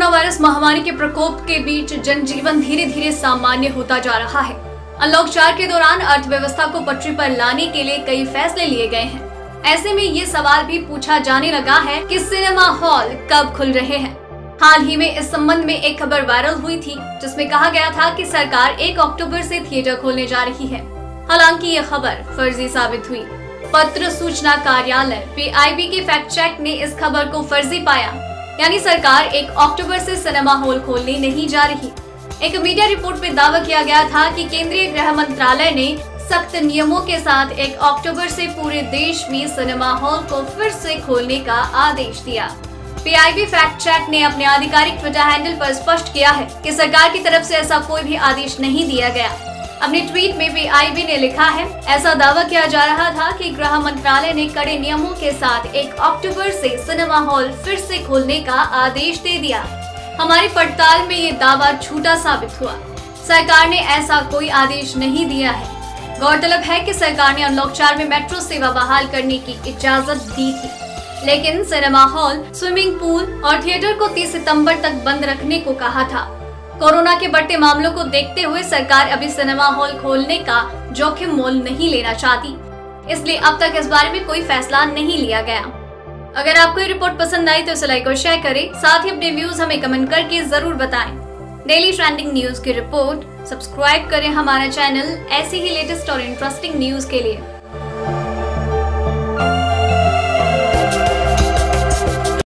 Virus महामारी के प्रकोप के बीच जनजीवन धीरे धीरे सामान्य होता जा रहा है। अनलॉक चार के दौरान अर्थव्यवस्था को पटरी पर लाने के लिए कई फैसले लिए गए हैं। ऐसे में ये सवाल भी पूछा जाने लगा है कि सिनेमा हॉल कब खुल रहे हैं। हाल ही में इस संबंध में एक खबर वायरल हुई थी, जिसमें कहा गया था कि सरकार एक अक्टूबर से थिएटर खोलने जा रही है। हालाँकि ये खबर फर्जी साबित हुई। पत्र सूचना कार्यालय पीआईबी के फैक्ट चेक ने इस खबर को फर्जी पाया। यानी सरकार एक अक्टूबर से सिनेमा हॉल खोलने नहीं जा रही। एक मीडिया रिपोर्ट में दावा किया गया था कि केंद्रीय गृह मंत्रालय ने सख्त नियमों के साथ एक अक्टूबर से पूरे देश में सिनेमा हॉल को फिर से खोलने का आदेश दिया। पीआईबी फैक्ट चेक ने अपने आधिकारिक ट्विटर हैंडल पर स्पष्ट किया है कि सरकार की तरफ़ से ऐसा कोई भी आदेश नहीं दिया गया। अपने ट्वीट में पीआईबी ने लिखा है, ऐसा दावा किया जा रहा था कि गृह मंत्रालय ने कड़े नियमों के साथ एक अक्टूबर से सिनेमा हॉल फिर से खोलने का आदेश दे दिया। हमारी पड़ताल में ये दावा झूठा साबित हुआ। सरकार ने ऐसा कोई आदेश नहीं दिया है। गौरतलब है कि सरकार ने अनलॉक चार में मेट्रो सेवा बहाल करने की इजाज़त दी थी। लेकिन सिनेमा हॉल, स्विमिंग पूल और थिएटर को 30 सितंबर तक बंद रखने को कहा था। कोरोना के बढ़ते मामलों को देखते हुए सरकार अभी सिनेमा हॉल खोलने का जोखिम मोल नहीं लेना चाहती। इसलिए अब तक इस बारे में कोई फैसला नहीं लिया गया। अगर आपको ये रिपोर्ट पसंद आई तो इसे लाइक और शेयर करें। साथ ही अपने व्यूज़ हमें कमेंट करके ज़रूर बताएँ। डेली ट्रेंडिंग न्यूज़ की रिपोर्ट सब्सक्राइब करें हमारा चैनल ऐसी ही लेटेस्ट और इंटरेस्टिंग न्यूज़ के लिए।